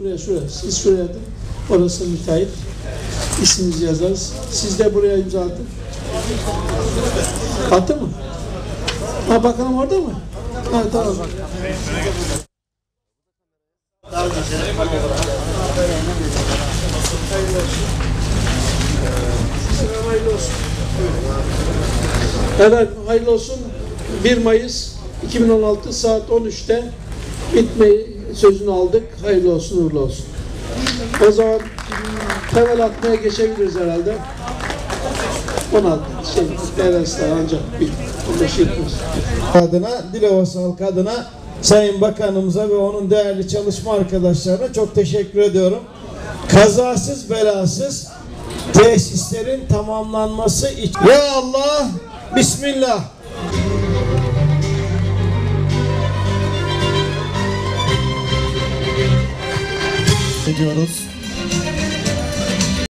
Şuraya şuraya. Siz şuraya atın. Orası müteahhit. İsminizi yazarız. Siz de buraya imza atın. Attı mı? Ha bakalım orada mı? Ha tamam. Evet, hayırlı olsun. 1 Mayıs 2016 saat 13'te bitmeyi sözünü aldık. Hayırlı olsun, uğurlu olsun. O zaman temel atmaya geçebiliriz herhalde. 16 şey, devresler ancak bir 15 20 adına, Dilovası halkı adına Sayın Bakanımıza ve onun değerli çalışma arkadaşlarına çok teşekkür ediyorum. Kazasız belasız tesislerin tamamlanması için. Ya Allah, Bismillah. Thank you, Adolf.